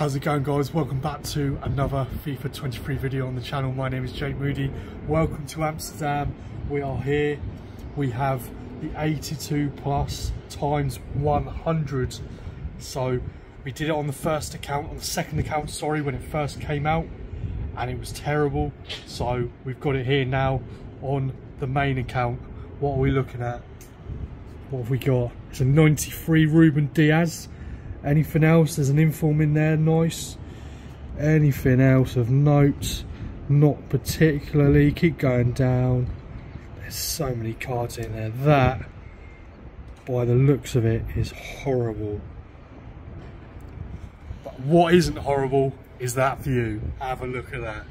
How's it going guys? Welcome back to another FIFA 23 video on the channel. My name is Jake Moody. Welcome to Amsterdam. We are here. We have the 82 plus times 100. So we did it on the first account, on the second account, sorry, when it first came out and it was terrible. So we've got it here now on the main account. What are we looking at? What have we got? It's a 93 Ruben Dias. Anything else? There's an inform in there, nice. Anything else of note? Not particularly. Keep going down. There's so many cards in there. That, by the looks of it, is horrible. But what isn't horrible is that view. Have a look at that.